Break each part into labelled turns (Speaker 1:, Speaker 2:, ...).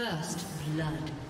Speaker 1: First blood.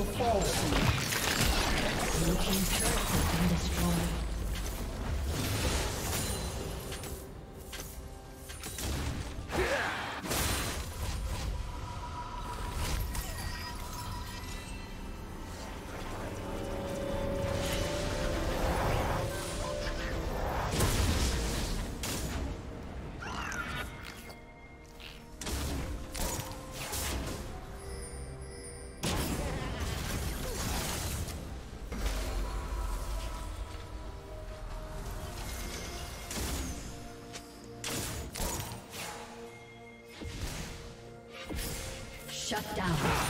Speaker 1: Will fall soon. Shut down.